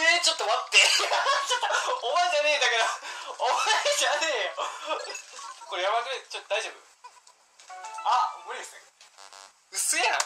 えちょっと待って。ちょっとお前じゃねえんだけど。お前じゃねえよ。これやばくねちょっと大丈夫？あ無理ですね。薄えな。